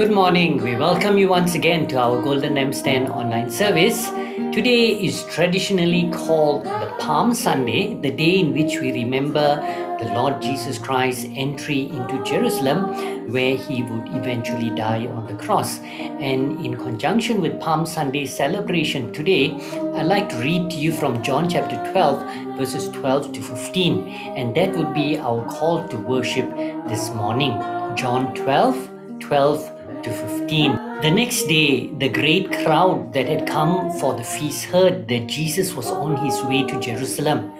Good morning. We welcome you once again to our Golden Lampstand online service. Today is traditionally called the Palm Sunday, the day in which we remember the Lord Jesus Christ's entry into Jerusalem, where he would eventually die on the cross. And in conjunction with Palm Sunday celebration today, I'd like to read to you from John chapter 12, verses 12 to 15. And that would be our call to worship this morning. John 12, 12 to 15. The next day, the great crowd that had come for the feast heard that Jesus was on his way to Jerusalem.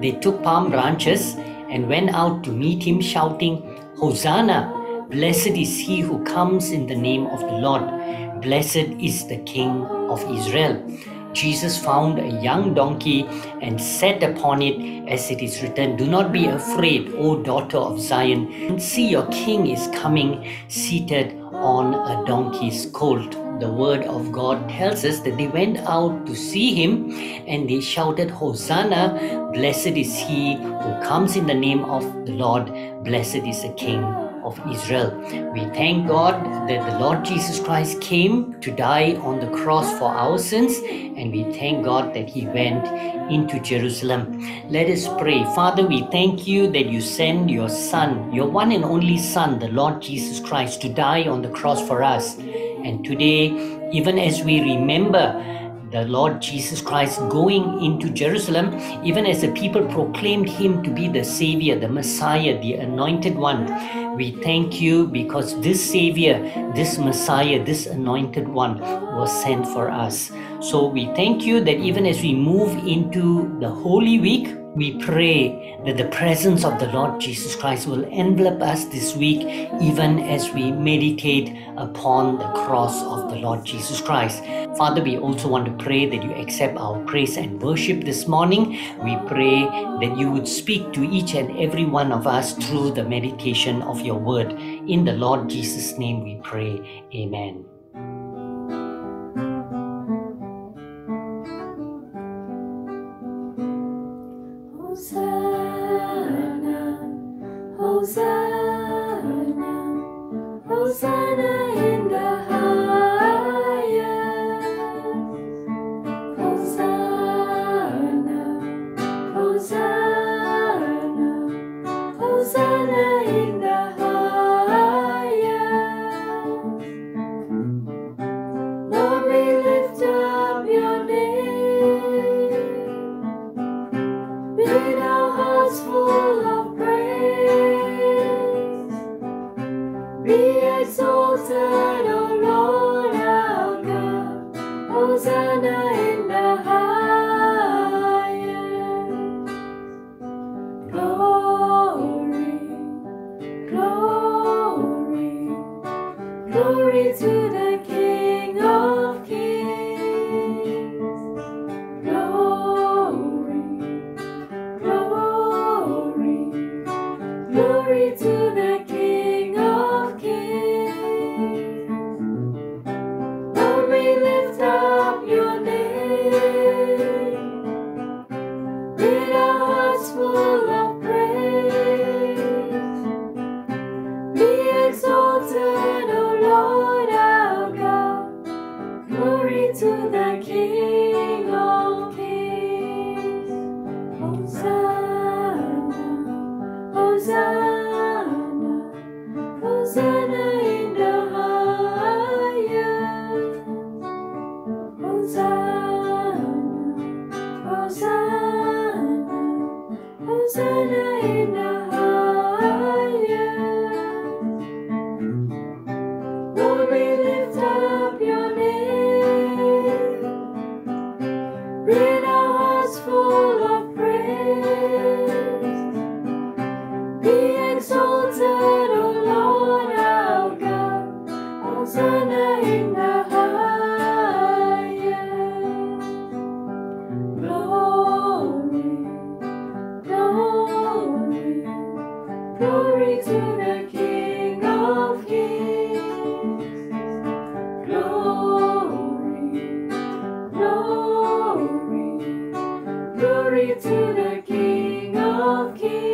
They took palm branches and went out to meet him, shouting, Hosanna! Blessed is he who comes in the name of the Lord. Blessed is the King of Israel. Jesus found a young donkey and sat upon it, as it is written, Do not be afraid, O daughter of Zion. See, your king is coming, seated on a donkey's colt. The word of God tells us that they went out to see him and they shouted, Hosanna! Blessed is he who comes in the name of the Lord. Blessed is the King of Israel. We thank God that the Lord Jesus Christ came to die on the cross for our sins, and we thank God that He went into Jerusalem. Let us pray. Father, we thank you that you send your Son, your one and only Son, the Lord Jesus Christ, to die on the cross for us. And today, even as we remember the Lord Jesus Christ going into Jerusalem, even as the people proclaimed him to be the Savior, the Messiah, the Anointed One. We thank you because this Savior, this Messiah, this Anointed One was sent for us. So we thank you that even as we move into the Holy Week, we pray that the presence of the Lord Jesus Christ will envelop us this week, even as we meditate upon the cross of the Lord Jesus Christ. Father, we also want to pray that you accept our praise and worship this morning. We pray that you would speak to each and every one of us through the meditation of your word. In the Lord Jesus' name we pray. Amen. Lord, we lift up your name.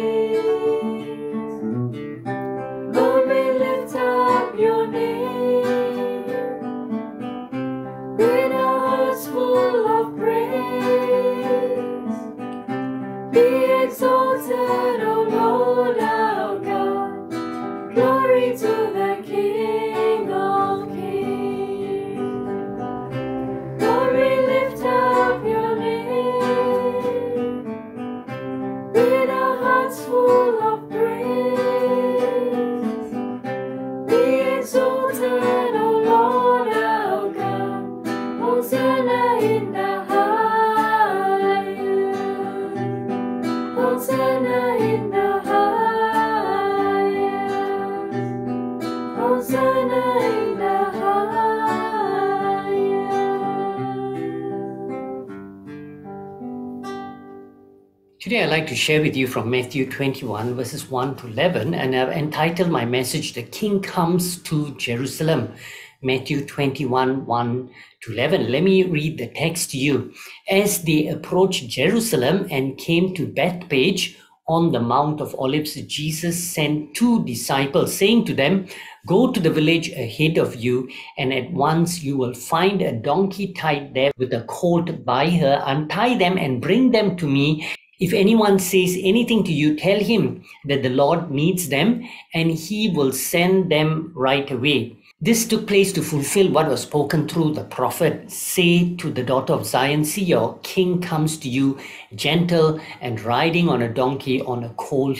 To share with you from Matthew 21, verses 1 to 11, and I've entitled my message, The King Comes to Jerusalem. Matthew 21, 1 to 11. Let me read the text to you. As they approached Jerusalem and came to Bethphage on the Mount of Olives, Jesus sent two disciples, saying to them, Go to the village ahead of you, and at once you will find a donkey tied there with a colt by her. Untie them and bring them to me. If anyone says anything to you, tell him that the Lord needs them, and he will send them right away. This took place to fulfill what was spoken through the prophet. Say to the daughter of Zion, See, your king comes to you, gentle and riding on a donkey, on a colt,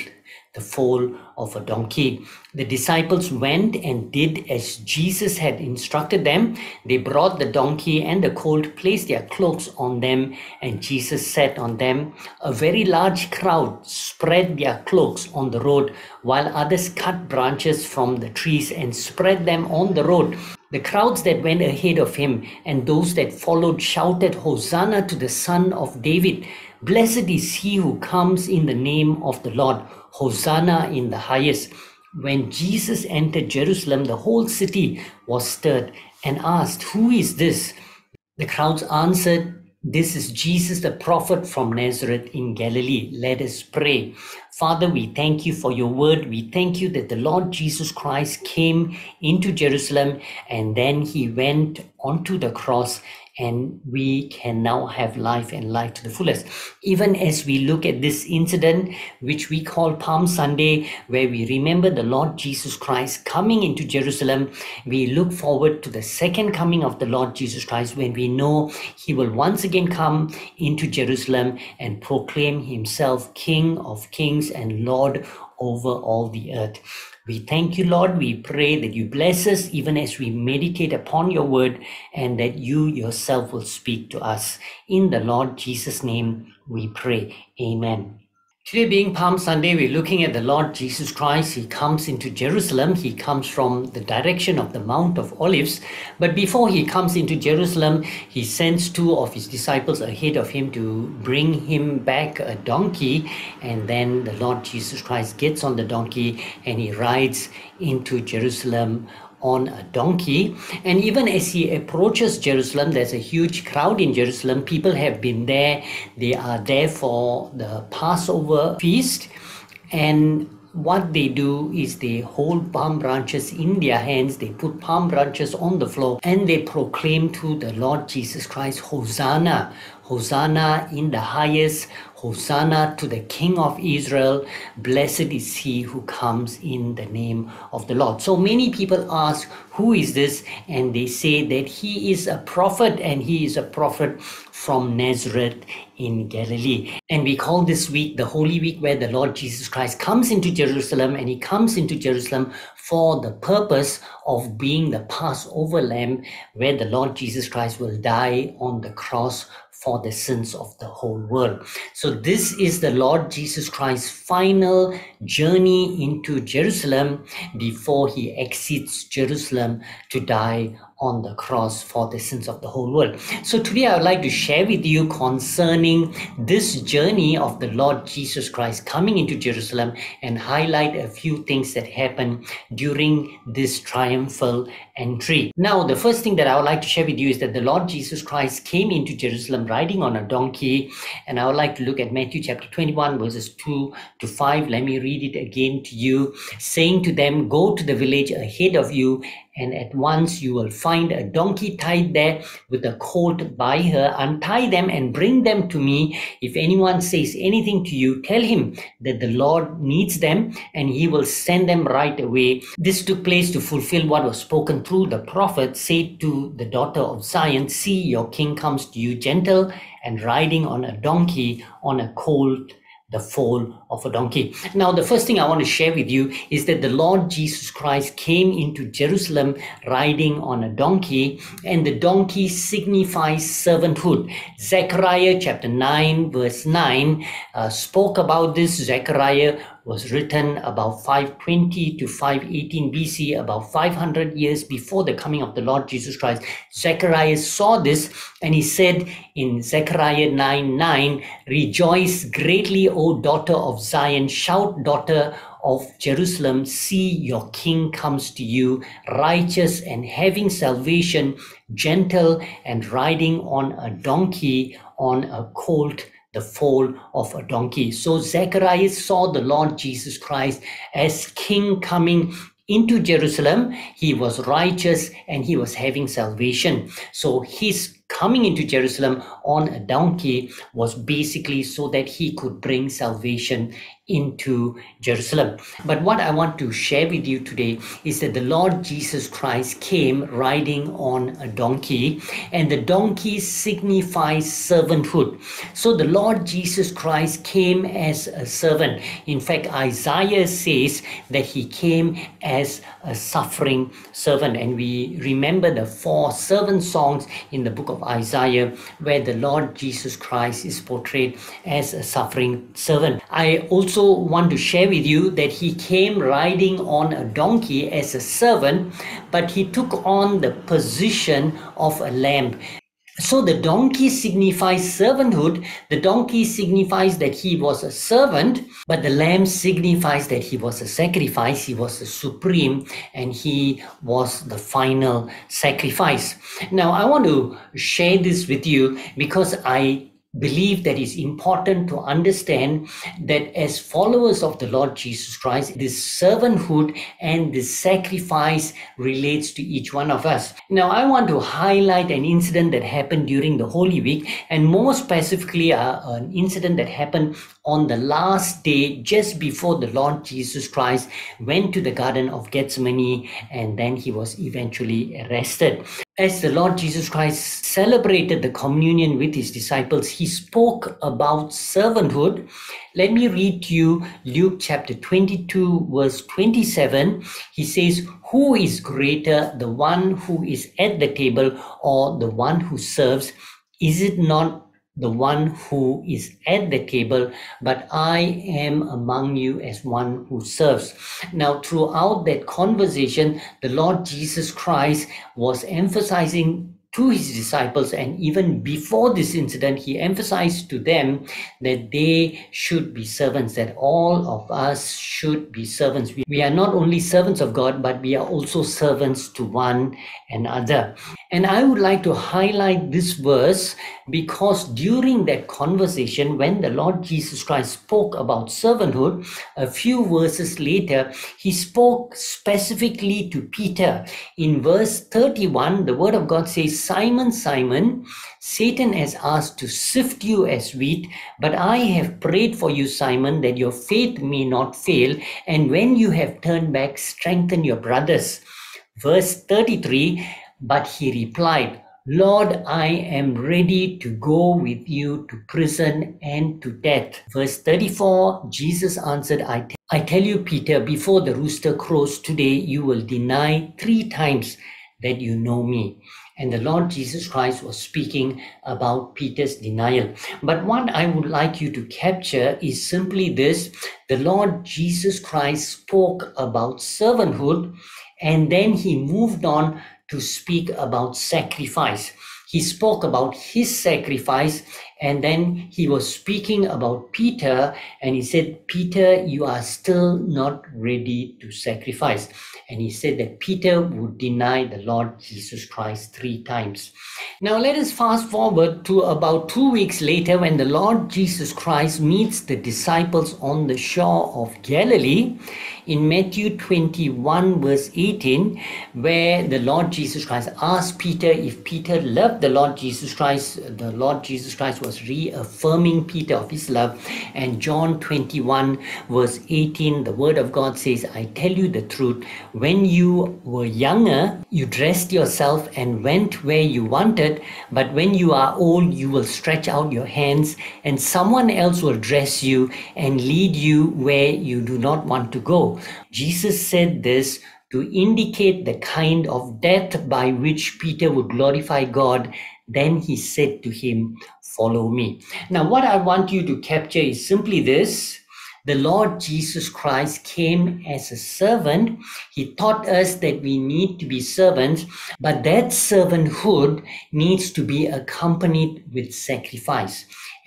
the foal of a donkey. The disciples went and did as Jesus had instructed them. They brought the donkey and the colt, placed their cloaks on them, and Jesus sat on them. A very large crowd spread their cloaks on the road, while others cut branches from the trees and spread them on the road. The crowds that went ahead of him and those that followed shouted, Hosanna to the Son of David! Blessed is he who comes in the name of the Lord. Hosanna in the highest. When Jesus entered Jerusalem, the whole city was stirred and asked, Who is this? The crowds answered, This is Jesus, the prophet from Nazareth in Galilee. Let us pray. Father, we thank you for your word. We thank you that the Lord Jesus Christ came into Jerusalem and then he went onto the cross and we can now have life and life to the fullest. Even as we look at this incident, which we call Palm Sunday, where we remember the Lord Jesus Christ coming into Jerusalem, we look forward to the second coming of the Lord Jesus Christ when we know he will once again come into Jerusalem and proclaim himself King of kings and Lord over all the earth. We thank you, Lord. We pray that you bless us even as we meditate upon your word and that you yourself will speak to us. In the Lord Jesus' name we pray. Amen. Today, being Palm Sunday, we're looking at the Lord Jesus Christ. He comes into Jerusalem. He comes from the direction of the Mount of Olives. But before he comes into Jerusalem, he sends two of his disciples ahead of him to bring him back a donkey. And then the Lord Jesus Christ gets on the donkey and he rides into Jerusalem on a donkey. And even as he approaches Jerusalem, there's a huge crowd in Jerusalem. People have been there, they are there for the Passover feast. And what they do is they hold palm branches in their hands, they put palm branches on the floor, and they proclaim to the Lord Jesus Christ, Hosanna, Hosanna in the highest, Hosanna to the King of Israel. Blessed is he who comes in the name of the Lord. So many people ask, Who is this? And they say that he is a prophet and he is a prophet from Nazareth in Galilee. And we call this week the Holy Week where the Lord Jesus Christ comes into Jerusalem and he comes into Jerusalem for the purpose of being the Passover lamb where the Lord Jesus Christ will die on the cross for the sins of the whole world. So, this is the Lord Jesus Christ's final journey into Jerusalem before he exits Jerusalem to die on the cross for the sins of the whole world. So today I would like to share with you concerning this journey of the Lord Jesus Christ coming into Jerusalem and highlight a few things that happened during this triumphal entry. Now, the first thing that I would like to share with you is that the Lord Jesus Christ came into Jerusalem riding on a donkey. And I would like to look at Matthew chapter 21, verses 2 to 5. Let me read it again to you, saying to them, Go to the village ahead of you and at once you will find a donkey tied there with a colt by her. Untie them and bring them to me. If anyone says anything to you, tell him that the Lord needs them and he will send them right away. This took place to fulfill what was spoken through the prophet. Say to the daughter of Zion, See, your king comes to you gentle and riding on a donkey, on a colt the foal of a donkey. Now, the first thing I want to share with you is that the Lord Jesus Christ came into Jerusalem riding on a donkey, and the donkey signifies servanthood. Zechariah chapter 9, verse 9 uh, spoke about this. Zechariah was written about 520 to 518 BC, about 500 years before the coming of the Lord Jesus Christ. Zechariah saw this and he said in Zechariah 9 9, Rejoice greatly, O daughter of Zion, shout, daughter of Jerusalem, see your king comes to you, righteous and having salvation, gentle and riding on a donkey, on a colt the foal of a donkey. So Zechariah saw the Lord Jesus Christ as king coming into Jerusalem. He was righteous and he was having salvation. So his coming into Jerusalem on a donkey was basically so that he could bring salvation into Jerusalem. But what I want to share with you today is that the Lord Jesus Christ came riding on a donkey, and the donkey signifies servanthood. So the Lord Jesus Christ came as a servant. In fact, Isaiah says that he came as a suffering servant, and we remember the four servant songs in the book of Isaiah where the Lord Jesus Christ is portrayed as a suffering servant. I also want to share with you that he came riding on a donkey as a servant, but he took on the position of a lamb. So the donkey signifies servanthood. The donkey signifies that he was a servant, but the lamb signifies that he was a sacrifice. He was the supreme and he was the final sacrifice. Now, I want to share this with you because I believe that it's important to understand that as followers of the Lord Jesus Christ, this servanthood and this sacrifice relates to each one of us. Now, I want to highlight an incident that happened during the Holy Week, and more specifically, uh, an incident that happened on the last day just before the Lord Jesus Christ went to the Garden of Gethsemane and then he was eventually arrested as the Lord Jesus Christ celebrated the communion with his disciples, he spoke about servanthood. Let me read to you Luke chapter 22, verse 27. He says, Who is greater, the one who is at the table or the one who serves? Is it not the one who is at the table, but I am among you as one who serves. Now, throughout that conversation, the Lord Jesus Christ was emphasizing to his disciples and even before this incident he emphasized to them that they should be servants that all of us should be servants we are not only servants of god but we are also servants to one another and i would like to highlight this verse because during that conversation when the lord jesus christ spoke about servanthood a few verses later he spoke specifically to peter in verse 31 the word of god says Simon, Simon, Satan has asked to sift you as wheat, but I have prayed for you, Simon, that your faith may not fail. And when you have turned back, strengthen your brothers. Verse 33 But he replied, Lord, I am ready to go with you to prison and to death. Verse 34 Jesus answered, I, t- I tell you, Peter, before the rooster crows today, you will deny three times that you know me. And the Lord Jesus Christ was speaking about Peter's denial. But what I would like you to capture is simply this the Lord Jesus Christ spoke about servanthood and then he moved on to speak about sacrifice. He spoke about his sacrifice and then he was speaking about Peter and he said, Peter, you are still not ready to sacrifice. And he said that Peter would deny the Lord Jesus Christ three times. Now let us fast forward to about two weeks later when the Lord Jesus Christ meets the disciples on the shore of Galilee. In Matthew 21, verse 18, where the Lord Jesus Christ asked Peter if Peter loved the Lord Jesus Christ. The Lord Jesus Christ was reaffirming Peter of his love. And John 21, verse 18, the word of God says, I tell you the truth, when you were younger, you dressed yourself and went where you wanted, but when you are old, you will stretch out your hands, and someone else will dress you and lead you where you do not want to go. Jesus said this to indicate the kind of death by which Peter would glorify God. Then he said to him, Follow me. Now, what I want you to capture is simply this. The Lord Jesus Christ came as a servant. He taught us that we need to be servants, but that servanthood needs to be accompanied with sacrifice.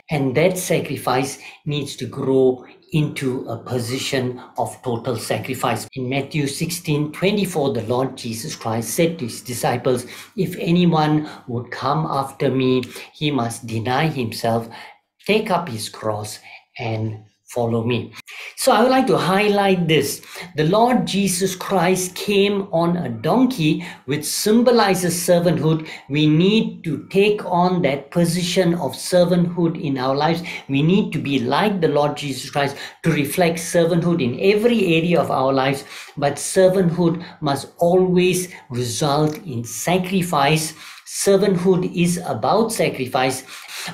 And that sacrifice needs to grow into a position of total sacrifice. In Matthew 16 24, the Lord Jesus Christ said to his disciples, If anyone would come after me, he must deny himself, take up his cross, and follow me. So I would like to highlight this. The Lord Jesus Christ came on a donkey, which symbolizes servanthood. We need to take on that position of servanthood in our lives. We need to be like the Lord Jesus Christ to reflect servanthood in every area of our lives. But servanthood must always result in sacrifice. Servanthood is about sacrifice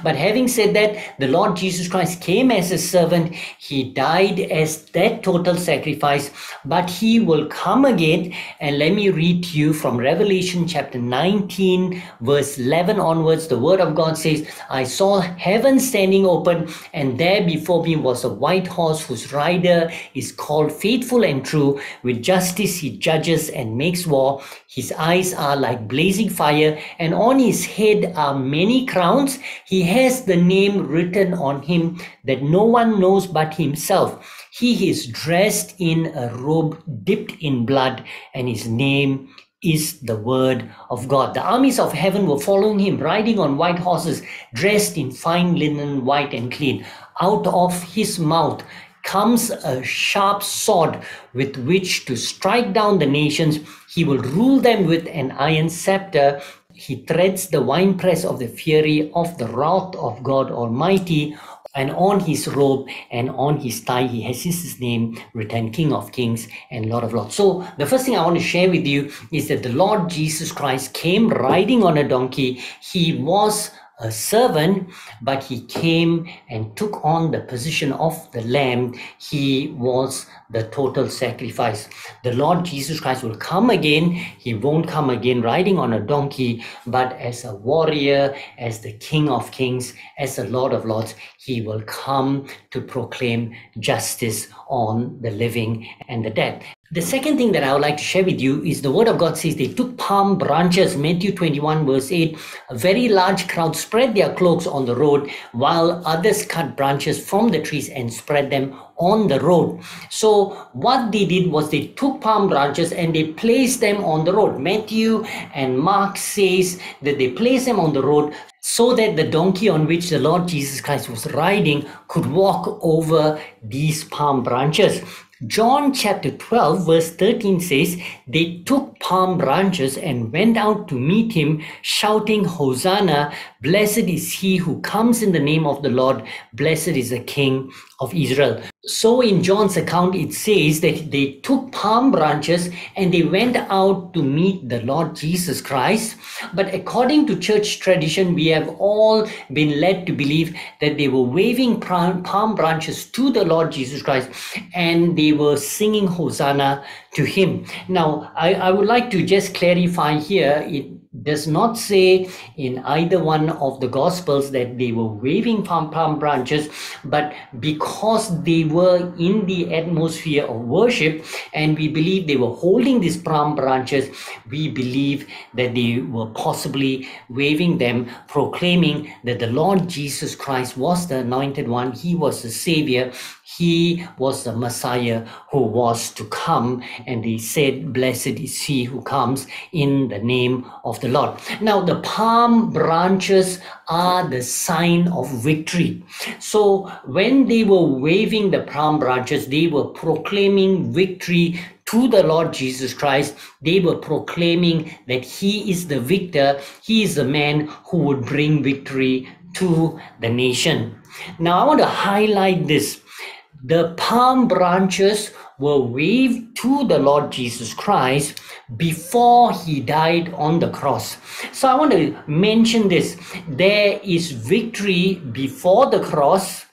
but having said that, the Lord Jesus Christ came as a servant. He died as that total sacrifice, but he will come again. And let me read to you from Revelation chapter 19, verse 11 onwards. The word of God says, I saw heaven standing open, and there before me was a white horse whose rider is called faithful and true. With justice he judges and makes war. His eyes are like blazing fire, and on his head are many crowns. He has the name written on him that no one knows but himself. He is dressed in a robe dipped in blood, and his name is the word of God. The armies of heaven were following him, riding on white horses, dressed in fine linen, white and clean. Out of his mouth comes a sharp sword with which to strike down the nations. He will rule them with an iron scepter. He treads the winepress of the fury of the wrath of God Almighty. And on his robe and on his thigh, he has his name written King of Kings and Lord of Lords. So, the first thing I want to share with you is that the Lord Jesus Christ came riding on a donkey. He was a servant, but he came and took on the position of the lamb. He was the total sacrifice. The Lord Jesus Christ will come again. He won't come again riding on a donkey, but as a warrior, as the King of Kings, as the Lord of Lords. He will come to proclaim justice on the living and the dead. The second thing that I would like to share with you is the word of God says they took palm branches, Matthew 21, verse 8. A very large crowd spread their cloaks on the road, while others cut branches from the trees and spread them on the road. So, what they did was they took palm branches and they placed them on the road. Matthew and Mark says that they placed them on the road so that the donkey on which the Lord Jesus Christ was riding could walk over these palm branches. John chapter 12, verse 13 says, They took palm branches and went out to meet him, shouting, Hosanna! Blessed is he who comes in the name of the Lord, blessed is the King of Israel. So, in John's account, it says that they took palm branches and they went out to meet the Lord Jesus Christ. But according to church tradition, we have all been led to believe that they were waving palm branches to the Lord Jesus Christ and they were singing Hosanna to him. Now, I, I would like to just clarify here it does not say in either one of the gospels that they were waving palm, palm branches but because they were in the atmosphere of worship and we believe they were holding these palm branches we believe that they were possibly waving them proclaiming that the lord jesus christ was the anointed one he was the savior he was the Messiah who was to come, and he said, Blessed is he who comes in the name of the Lord. Now, the palm branches are the sign of victory. So, when they were waving the palm branches, they were proclaiming victory to the Lord Jesus Christ. They were proclaiming that He is the victor, He is the man who would bring victory to the nation. Now, I want to highlight this. The palm branches were waved to the Lord Jesus Christ before he died on the cross. So I want to mention this. There is victory before the cross,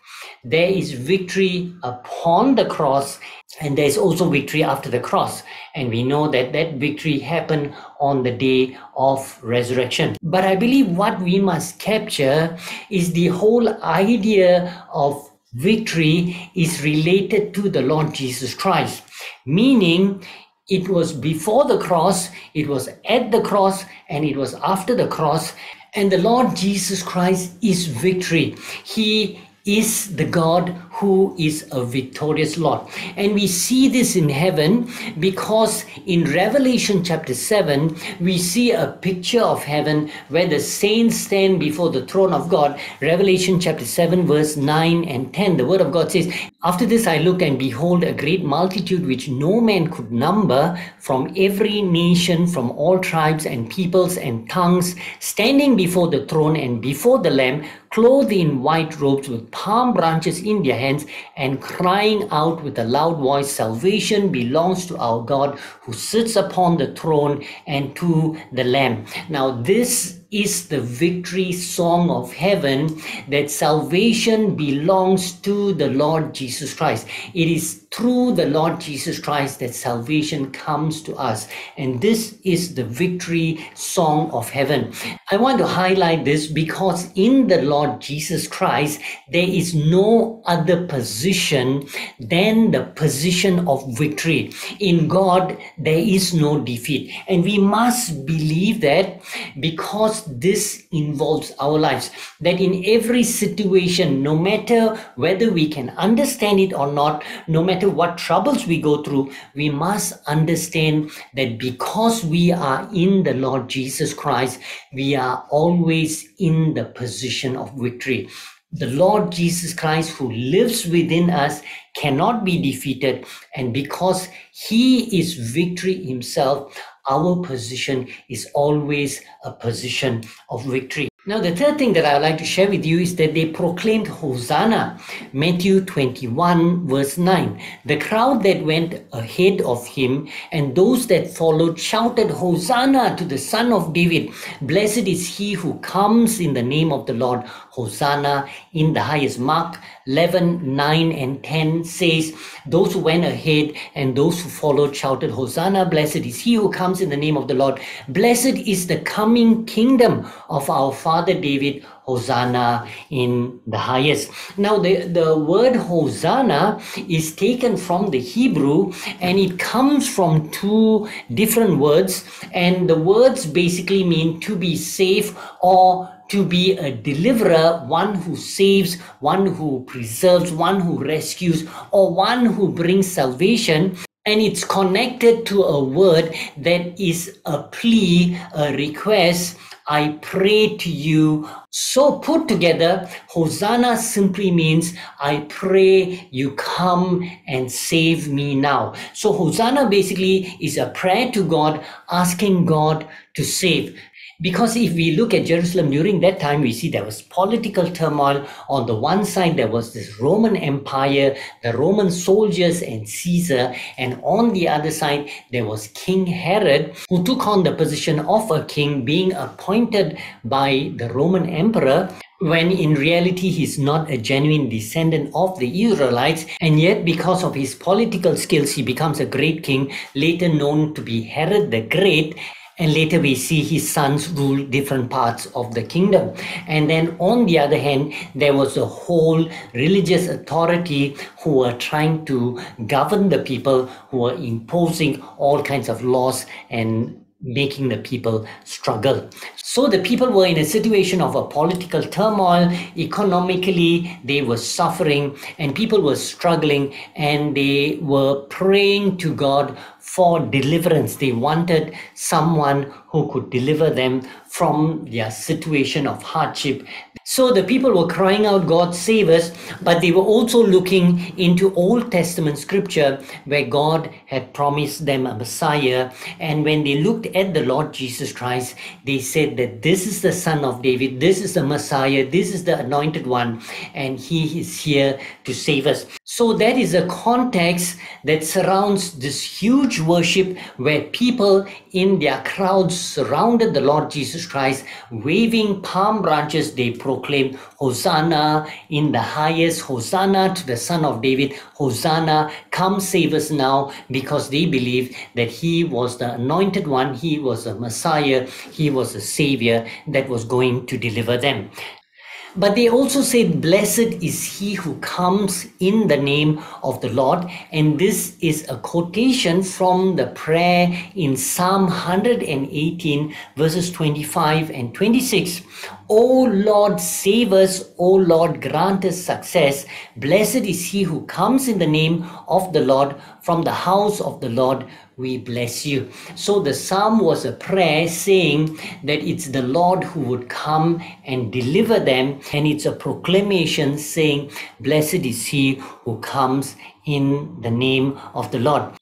there is victory upon the cross, and there's also victory after the cross. And we know that that victory happened on the day of resurrection. But I believe what we must capture is the whole idea of victory is related to the Lord Jesus Christ, meaning it was before the cross, it was at the cross, and it was after the cross. And the Lord Jesus Christ is victory. He is the God who is a victorious Lord. And we see this in heaven because in Revelation chapter 7, we see a picture of heaven where the saints stand before the throne of God. Revelation chapter 7, verse 9 and 10, the word of God says, After this I looked and behold a great multitude which no man could number from every nation, from all tribes and peoples and tongues, standing before the throne and before the Lamb clothed in white robes with palm branches in their hands and crying out with a loud voice, Salvation belongs to our God who sits upon the throne and to the Lamb. Now, this is the victory song of heaven that salvation belongs to the Lord Jesus Christ. It is through the Lord Jesus Christ that salvation comes to us. And this is the victory song of heaven. I want to highlight this because in the Lord Jesus Christ, there is no other position than the position of victory. In God, there is no defeat. And we must believe that because this involves our lives, that in every situation, no matter whether we can understand it or not, no matter what troubles we go through, we must understand that because we are in the Lord Jesus Christ, we are always in the position of victory. The Lord Jesus Christ, who lives within us, cannot be defeated. And because He is victory Himself, our position is always a position of victory. Now, the third thing that I would like to share with you is that they proclaimed Hosanna, Matthew 21, verse 9. The crowd that went ahead of him and those that followed shouted, Hosanna to the Son of David. Blessed is he who comes in the name of the Lord. Hosanna in the highest. Mark 11, 9 and 10 says, Those who went ahead and those who followed shouted, Hosanna, blessed is he who comes in the name of the Lord. Blessed is the coming kingdom of our Father David. Hosanna in the highest. Now, the, the word Hosanna is taken from the Hebrew and it comes from two different words. And the words basically mean to be safe or to be a deliverer, one who saves, one who preserves, one who rescues, or one who brings salvation. And it's connected to a word that is a plea, a request. I pray to you. So put together, Hosanna simply means, I pray you come and save me now. So Hosanna basically is a prayer to God, asking God to save. Because if we look at Jerusalem during that time, we see there was political turmoil. On the one side, there was this Roman Empire, the Roman soldiers and Caesar. And on the other side, there was King Herod, who took on the position of a king, being appointed by the Roman emperor when in reality he's not a genuine descendant of the Israelites, and yet because of his political skills, he becomes a great king, later known to be Herod the Great. And later we see his sons rule different parts of the kingdom. And then on the other hand, there was a whole religious authority who were trying to govern the people, who were imposing all kinds of laws and making the people struggle. So the people were in a situation of a political turmoil. Economically, they were suffering and people were struggling and they were praying to God for deliverance. They wanted someone who could deliver them from their situation of hardship. So the people were crying out, God save us, but they were also looking into Old Testament scripture where God had promised them a Messiah. And when they looked at the Lord Jesus Christ, they said that this is the Son of David, this is the Messiah, this is the anointed one, and he is here to save us. So that is a context that surrounds this huge worship where people in their crowds surrounded the Lord Jesus Christ, waving palm branches. They proclaimed, Hosanna in the highest, Hosanna to the Son of David, Hosanna, come save us now, because they believed that he was the anointed one, he was the Messiah, he was the Savior that was going to deliver them. But they also said, Blessed is he who comes in the name of the Lord. And this is a quotation from the prayer in Psalm 118, verses 25 and 26. O Lord, save us. O Lord, grant us success. Blessed is he who comes in the name of the Lord. From the house of the Lord, we bless you. So the psalm was a prayer saying that it's the Lord who would come and deliver them. And it's a proclamation saying, Blessed is he who comes in the name of the Lord.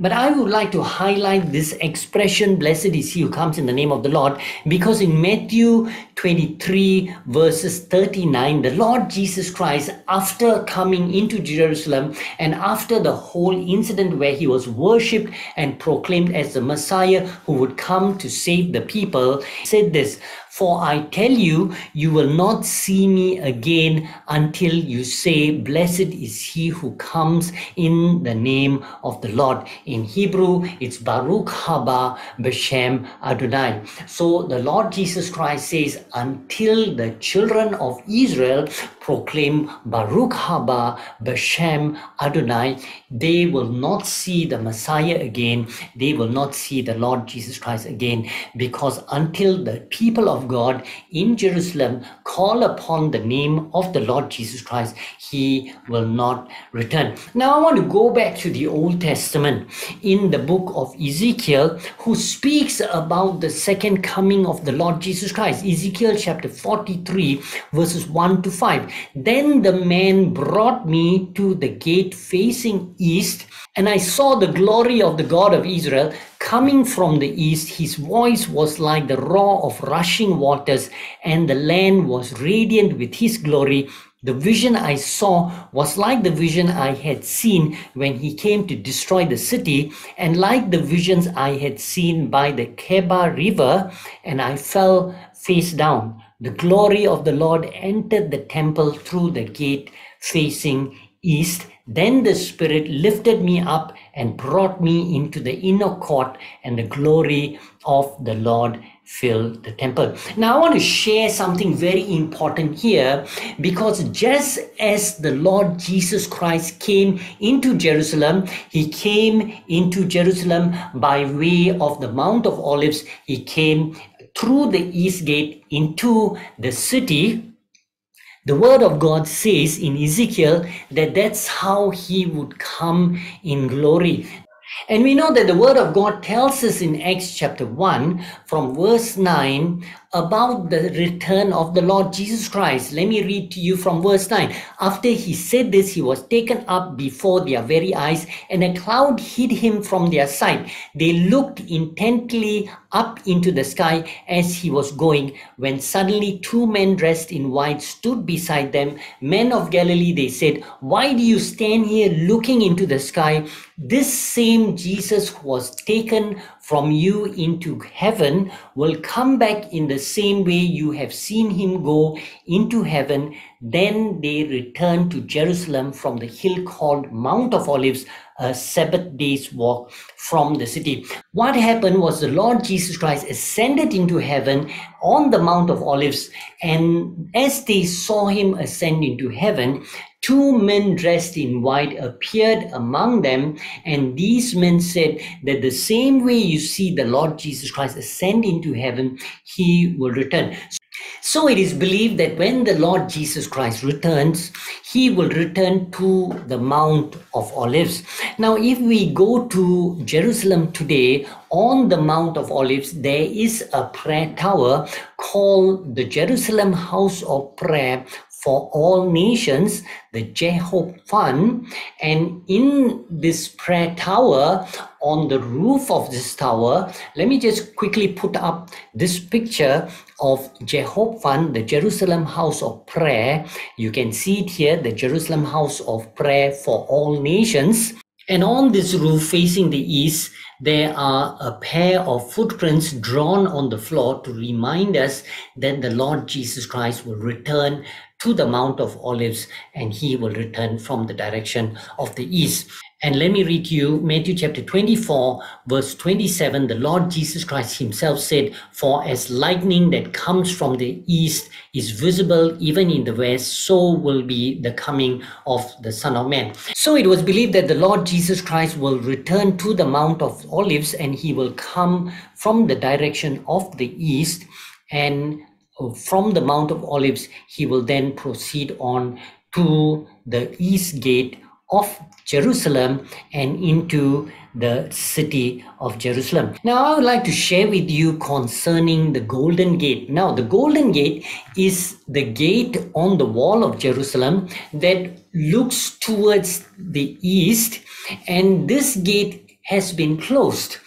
But I would like to highlight this expression, blessed is he who comes in the name of the Lord, because in Matthew 23, verses 39, the Lord Jesus Christ, after coming into Jerusalem and after the whole incident where he was worshipped and proclaimed as the Messiah who would come to save the people, said this for I tell you, you will not see me again until you say, Blessed is he who comes in the name of the Lord. In Hebrew, it's Baruch haba Beshem Adonai. So the Lord Jesus Christ says, Until the children of Israel proclaim Baruch haba Beshem Adonai, they will not see the Messiah again. They will not see the Lord Jesus Christ again because until the people of God in Jerusalem call upon the name of the Lord Jesus Christ, he will not return. Now, I want to go back to the Old Testament in the book of Ezekiel, who speaks about the second coming of the Lord Jesus Christ. Ezekiel chapter 43, verses 1 to 5. Then the man brought me to the gate facing east, and I saw the glory of the God of Israel coming from the east. His voice was like the roar of rushing waters, and the land was radiant with his glory. The vision I saw was like the vision I had seen when he came to destroy the city, and like the visions I had seen by the Chebar River, and I fell face down. The glory of the Lord entered the temple through the gate facing east. Then the Spirit lifted me up and brought me into the inner court, and the glory of the Lord filled the temple. Now, I want to share something very important here because just as the Lord Jesus Christ came into Jerusalem, he came into Jerusalem by way of the Mount of Olives, he came through the east gate into the city the word of God says in Ezekiel that that's how he would come in glory. And we know that the word of God tells us in Acts chapter 1 from verse 9 about the return of the Lord Jesus Christ. Let me read to you from verse 9. After he said this, he was taken up before their very eyes, and a cloud hid him from their sight. They looked intently up into the sky as he was going, when suddenly two men dressed in white stood beside them. Men of Galilee, they said, Why do you stand here looking into the sky? This same Jesus was taken from you into heaven will come back in the same way you have seen him go into heaven. Then they returned to Jerusalem from the hill called Mount of Olives, a Sabbath day's walk from the city. What happened was the Lord Jesus Christ ascended into heaven on the Mount of Olives, and as they saw him ascend into heaven, two men dressed in white appeared among them, and these men said that the same way you see the Lord Jesus Christ ascend into heaven, he will return. So it is believed that when the Lord Jesus Christ returns, he will return to the Mount of Olives. Now, if we go to Jerusalem today, on the Mount of Olives, there is a prayer tower called the Jerusalem House of Prayer for all nations, the JHOPFAN. And in this prayer tower, on the roof of this tower, let me just quickly put up this picture of JHOPFAN, the Jerusalem house of prayer. You can see it here, the Jerusalem house of prayer for all nations. And on this roof facing the east, there are a pair of footprints drawn on the floor to remind us that the Lord Jesus Christ will return to the Mount of Olives and he will return from the direction of the east. And let me read you Matthew chapter 24, verse 27. The Lord Jesus Christ himself said, For as lightning that comes from the east is visible even in the west, so will be the coming of the Son of Man. So it was believed that the Lord Jesus Christ will return to the Mount of Olives and he will come from the direction of the east and from the Mount of Olives, he will then proceed on to the east gate of Jerusalem and into the city of Jerusalem. Now, I would like to share with you concerning the Golden Gate. Now, the Golden Gate is the gate on the wall of Jerusalem that looks towards the east, and this gate has been closed.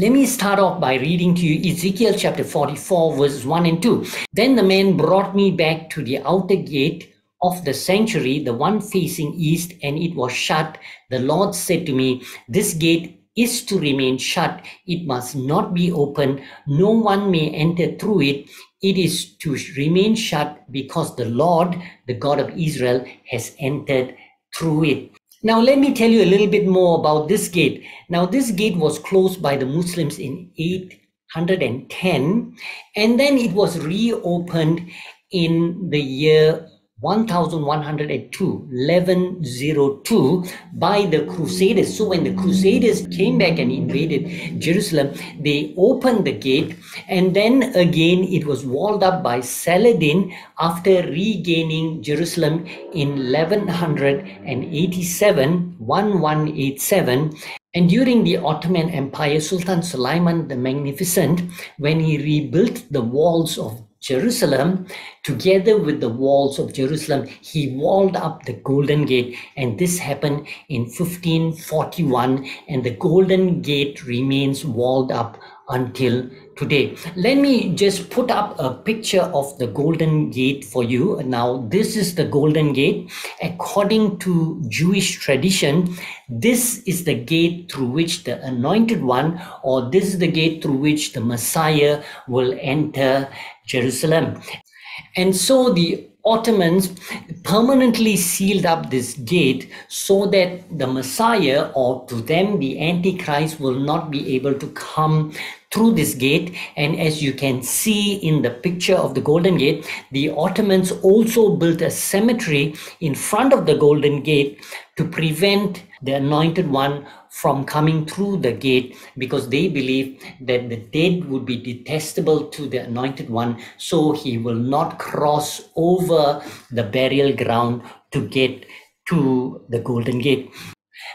Let me start off by reading to you Ezekiel chapter 44, verses 1 and 2. Then the man brought me back to the outer gate of the sanctuary, the one facing east, and it was shut. The Lord said to me, This gate is to remain shut. It must not be open. No one may enter through it. It is to remain shut because the Lord, the God of Israel, has entered through it. Now, let me tell you a little bit more about this gate. Now, this gate was closed by the Muslims in 810, and then it was reopened in the year 1102, 1102 by the Crusaders. So when the Crusaders came back and invaded Jerusalem, they opened the gate and then again it was walled up by Saladin after regaining Jerusalem in 1187, 1187. And during the Ottoman Empire, Sultan Suleiman the Magnificent, when he rebuilt the walls of Jerusalem, together with the walls of Jerusalem, he walled up the Golden Gate, and this happened in 1541, and the Golden Gate remains walled up until today. Let me just put up a picture of the Golden Gate for you. Now, this is the Golden Gate. According to Jewish tradition, this is the gate through which the Anointed One, or this is the gate through which the Messiah will enter Jerusalem. And so the Ottomans permanently sealed up this gate so that the Messiah, or to them the Antichrist, will not be able to come through this gate. And as you can see in the picture of the Golden Gate, the Ottomans also built a cemetery in front of the Golden Gate to prevent the Anointed One from coming through the gate because they believe that the dead would be detestable to the anointed one so he will not cross over the burial ground to get to the golden gate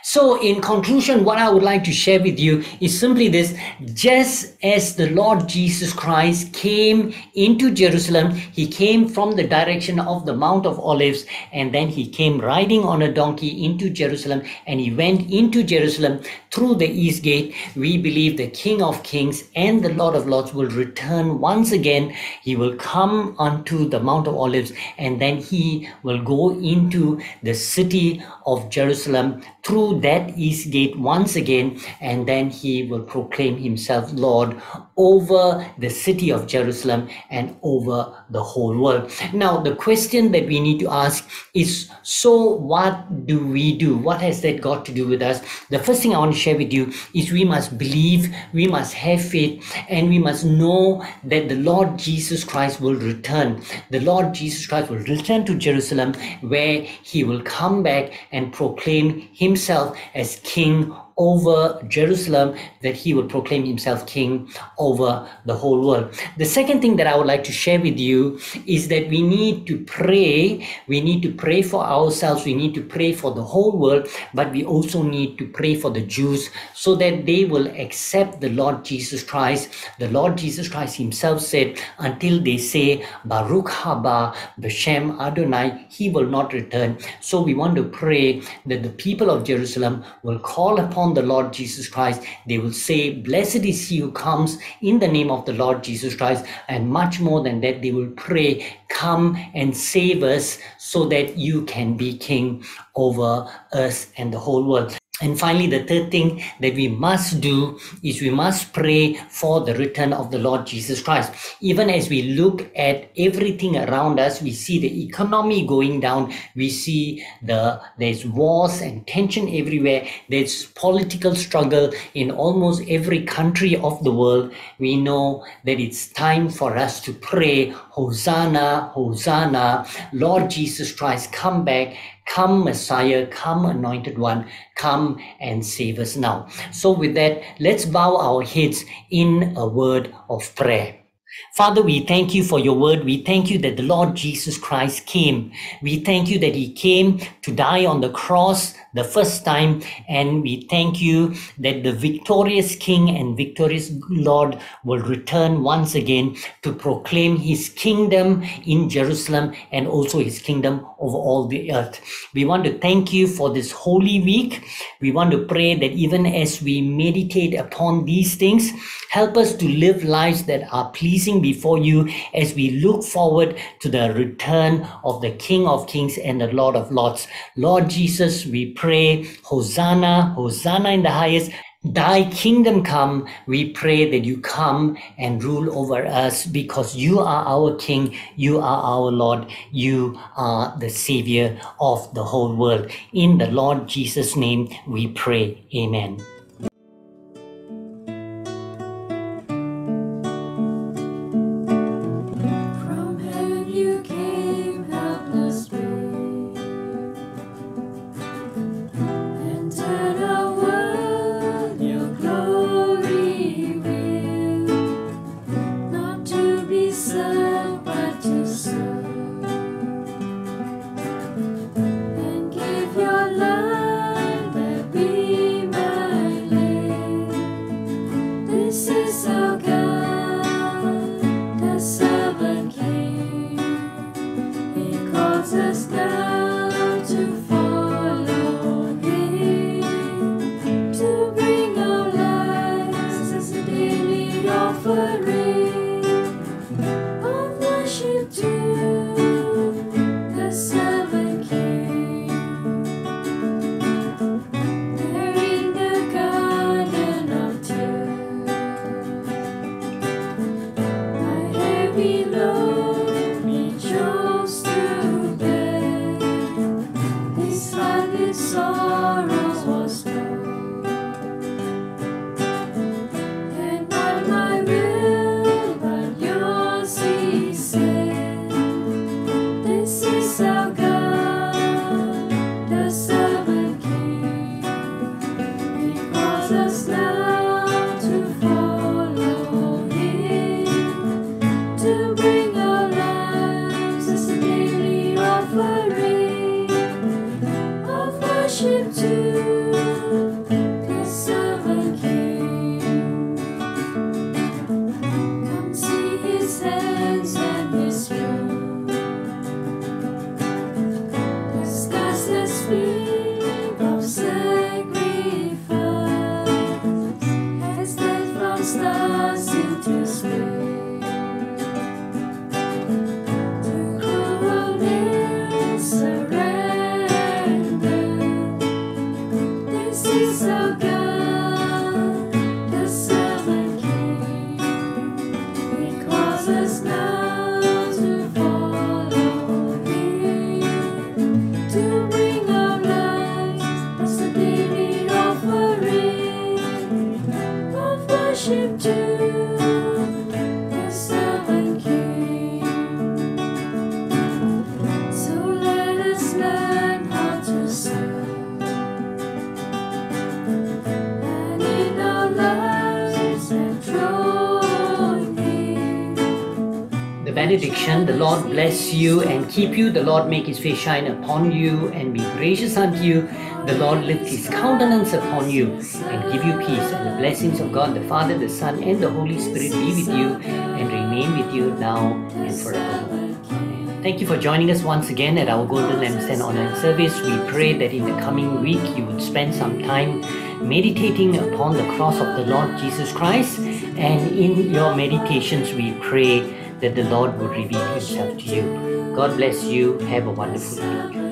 so, in conclusion, what I would like to share with you is simply this just as the Lord Jesus Christ came into Jerusalem, he came from the direction of the Mount of Olives, and then he came riding on a donkey into Jerusalem, and he went into Jerusalem through the east gate. We believe the King of Kings and the Lord of Lords will return once again. He will come unto the Mount of Olives, and then he will go into the city of Jerusalem through that east gate once again, and then he will proclaim himself Lord over the city of Jerusalem and over the whole world. Now, the question that we need to ask is so, what do we do? What has that got to do with us? The first thing I want to share with you is we must believe, we must have faith, and we must know that the Lord Jesus Christ will return. The Lord Jesus Christ will return to Jerusalem where he will come back and proclaim himself as King over Jerusalem, that he will proclaim himself king over the whole world. The second thing that I would like to share with you is that we need to pray. We need to pray for ourselves. We need to pray for the whole world, but we also need to pray for the Jews so that they will accept the Lord Jesus Christ. The Lord Jesus Christ himself said, until they say, Baruch haba Beshem Adonai, he will not return. So we want to pray that the people of Jerusalem will call upon the Lord Jesus Christ. They will say, Blessed is he who comes in the name of the Lord Jesus Christ. And much more than that, they will pray, Come and save us so that you can be king over us and the whole world. And finally, the third thing that we must do is we must pray for the return of the Lord Jesus Christ. Even as we look at everything around us, we see the economy going down. We see the there's wars and tension everywhere. There's political struggle in almost every country of the world. We know that it's time for us to pray, Hosanna, Hosanna, Lord Jesus Christ, come back Come, Messiah, come, Anointed One, come and save us now. So, with that, let's bow our heads in a word of prayer. Father, we thank you for your word. We thank you that the Lord Jesus Christ came. We thank you that he came to die on the cross the first time. And we thank you that the victorious King and victorious Lord will return once again to proclaim his kingdom in Jerusalem and also his kingdom over all the earth. We want to thank you for this holy week. We want to pray that even as we meditate upon these things, help us to live lives that are pleasing before you as we look forward to the return of the King of Kings and the Lord of Lords. Lord Jesus, we pray, Hosanna, Hosanna in the highest. Thy kingdom come, we pray that you come and rule over us because you are our King, you are our Lord, you are the Savior of the whole world. In the Lord Jesus' name we pray. Amen. Lord bless you and keep you. The Lord make his face shine upon you and be gracious unto you. The Lord lift his countenance upon you and give you peace. And the blessings of God, the Father, the Son, and the Holy Spirit be with you and remain with you now and. Amen. Thank you for joining us once again at our Golden Lampstand online service. We pray that in the coming week you would spend some time meditating upon the cross of the Lord Jesus Christ. And in your meditations, we pray that the Lord would reveal himself to you. God bless you. Have a wonderful week.